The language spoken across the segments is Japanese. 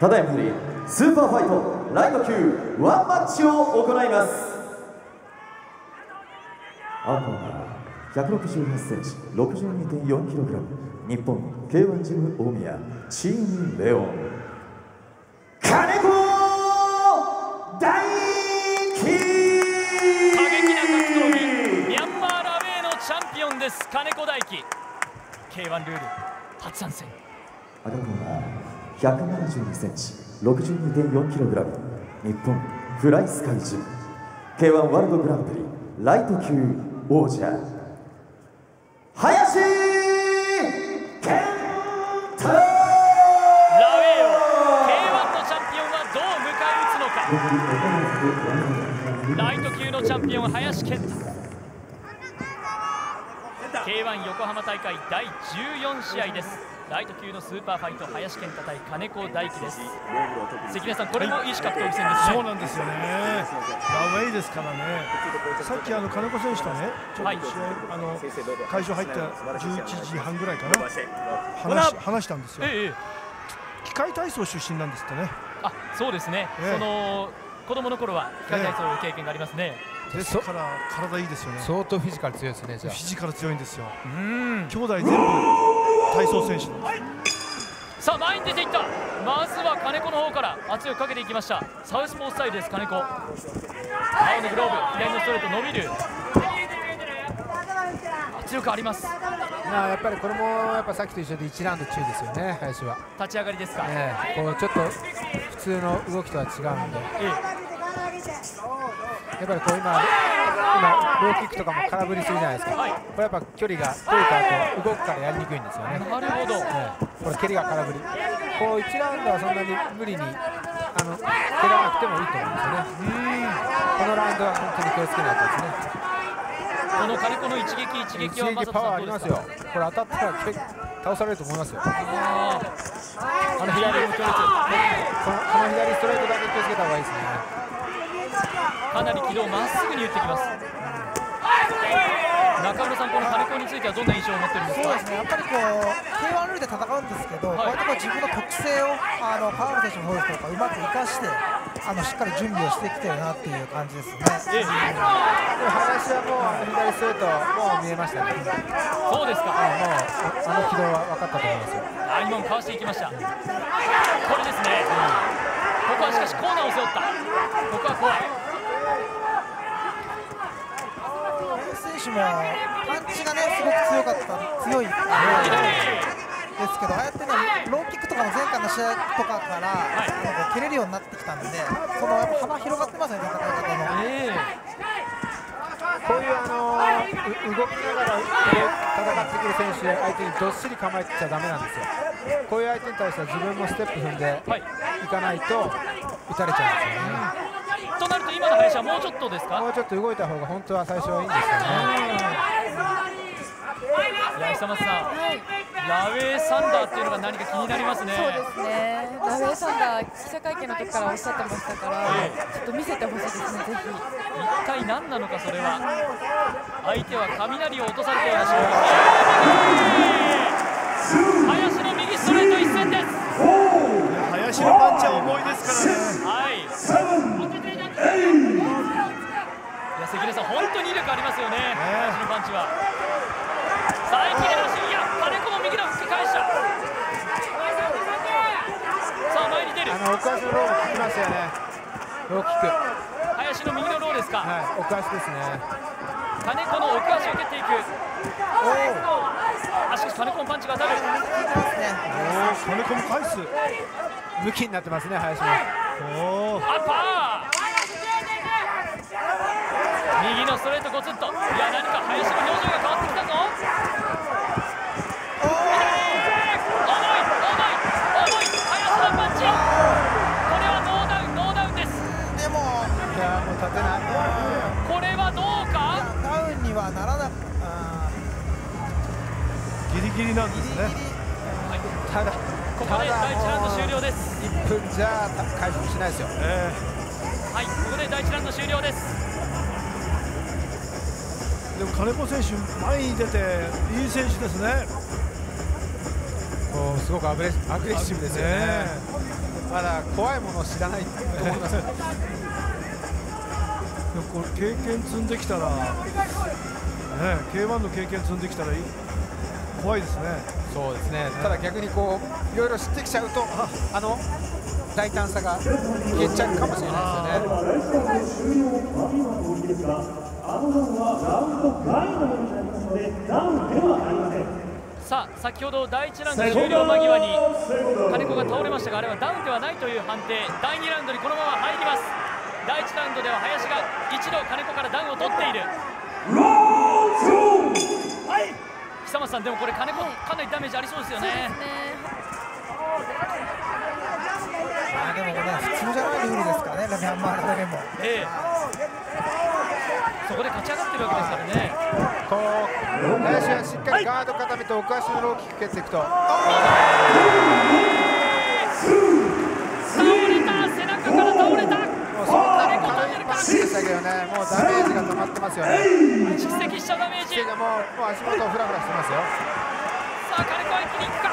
ただいまよりスーパーファイトライト級ワンマッチを行います。青コーナー168センチ 62.4kg 日本 K1 ジム大宮チームレオン。金子大輝過激な格闘技ミャンマーラウェイのチャンピオンです。金子大輝。K1 ルール初参戦。赤コーナー172センチ 62.4kg 日本フライスカイジ。ム K1 ワールドグランプリライト級王者。林健太ラウェイを K1 のチャンピオンはどう迎え撃つのか？ライト級のチャンピオン林健太 K1 横浜大会第14試合ですライト級のスーパーファイト林健太対金子大輝です関根さんこれもいい格闘技戦ですね、そうなんですよね。ラウェイですからね。さっきあの金子選手とね、ちょっと試合、はいあの会場入った11時半ぐらいかな。話話したんですよ。ええ機械体操出身なんですってね。あそうですね、ええその子供の頃は機械体操の経験がありますね、ですから体いいですよね。相当フィジカル強いですねじゃフィジカル強いんですよ。うん。兄弟全部体操選手。さあ前に出ていった。まずは金子の方から圧力かけていきました。サウスポースタイルです金子。青のグローブ左のストレート伸びる。圧力あります。まあやっぱりこれもやっぱさっきと一緒で1ラウンド中ですよね林は、立ち上がりですか、ええこうちょっと普通の動きとは違うんで。やえっぱりこう今今ローキックとかも空振りするじゃないですか、はいこれやっぱ距離が遠いからと動くからやりにくいんですよね、えなるほど。ええこれ蹴りが空振り。こう1ラウンドはそんなに無理にあの蹴らなくてもいいと思うんですよね。このラウンドは本当に気をつけないとですね。この金子の一撃一撃は一撃パワーありますよ。これ当たったらけ倒されると思いますよ。ああの左も強烈このこの左ストレートだけ気をつけた方がいいですね。ーかなり軌道まっすぐに打ってきます。中村さんこの金子についてはどんな印象を持ってるんですか？そうですね、やっぱりこう K1 ルールで戦うんですけど、はい。こうやってこう自分の特性をあの川原選手の方ですとかうまく生かしてあのしっかり準備をしてきてるなっていう感じですね。ええでも林はもうあの左ストレートもう見えましたね。そうですか。もうあの軌道は分かったと思います。よあ今もかわしていきました。これですね。ここはしかしコーナーを背負った。ここは怖い選手もパンチがねすごく強かった強いですけどああやってねローキックとかも前回の試合とかから、あのこう蹴れるようになってきたんでそのやっぱ幅広がってますね戦い方の。えこういうあのう動きながら戦ってくる選手相手にどっしり構えちゃダメなんですよこういう相手に対しては自分もステップ踏んでいいかないと打たれちゃうんですよねとなると今の林はもうちょっとですか？もうちょっと動いた方が本当は最初はいいんですけどね。久松さん、ラウェイサンダーっていうのが何か気になりますね。そうですね。ラベイサンダー記者会見の時からおっしゃってましたから、えちょっと見せてほしいですね。ぜひ。一体何なのかそれは。相手は雷を落とされた。ような瞬間林の右ストレート一戦です。林のパンチは重いですからね。はいいや関根さん本当に威力ありますよね。林のパンチは。さあいきなりのシーンや金子の右の吹き返したさあ前に出る。あの奥足のローも効きましたよね。ローキック林の右のローですか。はい。奥足ですね。金子の奥足を蹴っていく。あしかし金子のパンチが当たる。おお、金子も返す。向きになってますね林も。おお、アッパー右のストレートゴツンと。いや何か林の表情が変わってきたぞ。重い重い重い林のパンチ。これはノーダウンノーダウンです。でもいやもう立てない。これはどうか。ダウンにはならなあギリギリなんですね。ただここで第1ラウンド終了です。1分じゃ回復しないですよ。えはいここで第1ラウンド終了です。ー、でも金子選手前に出ていい選手ですね。こうすごくアグレアグレッシブですよねまだ怖いものを知らないと思いますこれ経験積んできたら、ね、K1 の経験積んできたらいい怖いですね。そうですねただ逆にこういろいろ知ってきちゃうとああの大胆さが消えちゃうかもしれないですよね。さあ先ほど第1ラウンド終了間際に金子が倒れましたがあれはダウンではないという判定。第2ラウンドにこのまま入ります。第1ラウンドでは林が一度金子からダウンを取っている。久松さんでもこれ金子かなりダメージありそうですよそうですね。ね。あでもね普通じゃないルールですからねミャンマーのでも。ええそこで勝ち上がってるわけですからね。こう林はしっかりガード固めて奥足のローキック蹴っていくと。倒れた背中から倒れた。もうそんなに軽いパンチでしたけどねもうダメージが溜まってますよ。ね蓄積したダメージ。ももう足元をフラフラしてますよ。さあ金子は一気に行くか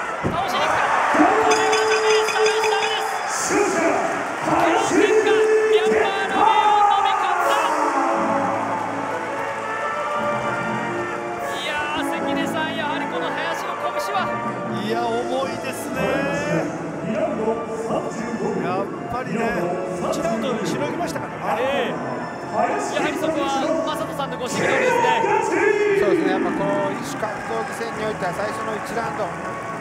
1ラウンドしのぎましたからね。ええやはりそこは正人さんのご指摘ですね。そうですねやっぱこう一種格闘技戦においては最初の1ラウンド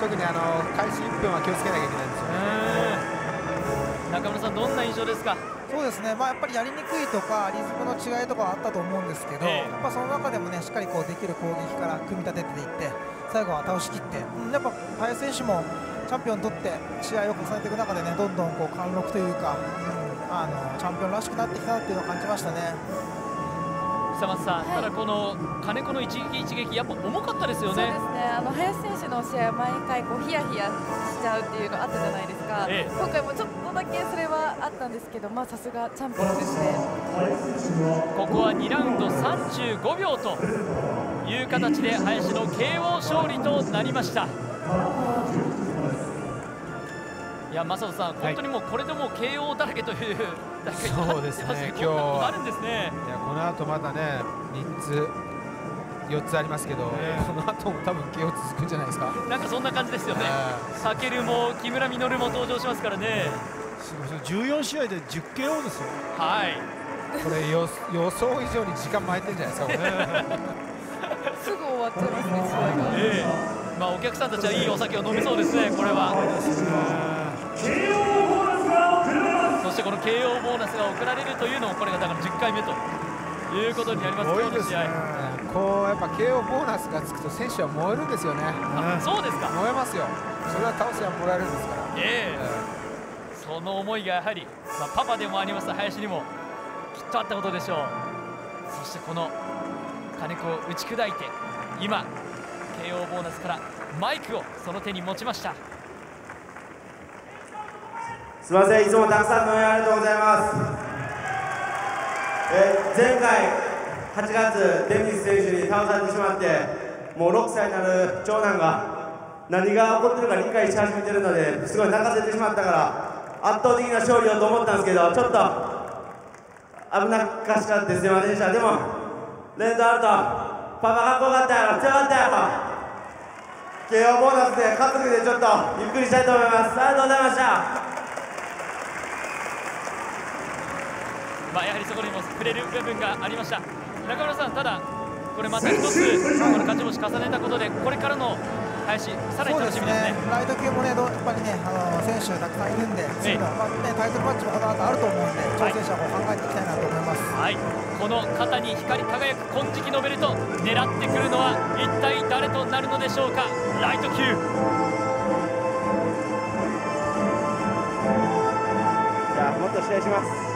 特にあの開始1分は気をつけなきゃいけないんですよね中村さんどんな印象ですか？そうですね、まあ、やっぱりやりにくいとかリズムの違いとかはあったと思うんですけど、ええ。やっぱその中でもねしっかりこうできる攻撃から組み立てていって最後は倒しきって、うん。やっぱ林選手もチャンピオン取って試合を重ねていく中でねどんどんこう貫禄というか、うんあのチャンピオンらしくなってきたなっていうのを感じましたね。久松さん、はいただこの金子の一撃一撃やっぱ重かったですよねそうですね。あの林選手の試合は毎回こうヒヤヒヤしちゃうっていうのあったじゃないですか。ええ今回もちょっとだけそれはあったんですけど、まあさすがチャンピオンですね。ここは2ラウンド35秒という形で林の KO 勝利となりましたいや正人さん、本当にもうこれでもう KO だらけという大会になってますそうですねこんなこともあるんですね。いやこの後またね3つ4つありますけど、ええ。この後も多分 KO 続くんじゃないですか、なんかそんな感じですよね。えタケルも木村稔も登場しますからね。すごい14試合で10 KO ですよ。はい。これ予予想以上に時間巻いてるんじゃないですかこれ。すぐ終わっちゃいますね試合が。ええ。まあお客さんたちはいいお酒を飲みそうですねこれはそしてこの KO ボーナスが送られるというのもこれがだから10回目ということになります。今日の試合。こうやっぱ KO ボーナスがつくと選手は燃えるんですよね。あそうですか。燃えますよ。それは倒せばもらえるんですから、ええ。その思いがやはり、まあ、パパでもあります林にもきっとあったことでしょう。そしてこの金子を打ち砕いて今 KO ボーナスからマイクをその手に持ちましたすみません、いつもたくさんの応援ありがとうございます。え前回8月、デニス選手に倒されてしまって、もう6歳になる長男が何が起こってるか理解し始めてるので、すごい泣かせてしまったから、圧倒的な勝利をと思ったんですけど、ちょっと危なっかしかってすみませんでした。でも、レンドアルト、パパかっこよかったやろ、強かったやろ。KO ボーナスで家族でちょっとゆっくりしたいと思います。ありがとうございました。まあ、やはりそこにも触れる部分がありました。中村さん、ただこれまた一つこの勝ち星重ねたことでこれからの林さらに楽しみですね。ね、ライト級もね、どうやっぱりね、あの選手たくさんいるんで、次の、まあね、タイトルマッチもこの後あると思うんで、挑戦者も考えていきたいなと思います。はい、この肩に光り輝く金色のベルト狙ってくるのは一体誰となるのでしょうか？ライト級。じゃあもっと試合します